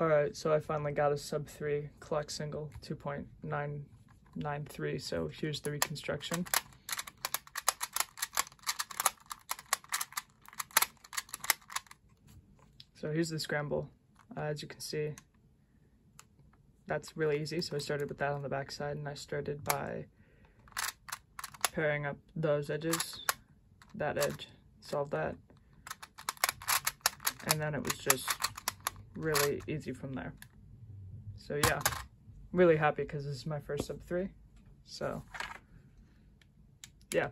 Alright, so I finally got a sub 3 clock single 2.993, so here's the reconstruction. So here's the scramble. Uh, as you can see, that's really easy. So I started with that on the back side and I started by pairing up those edges, that edge, solve that. And then it was just really easy from there. So yeah, really happy because this is my first sub three. So yeah,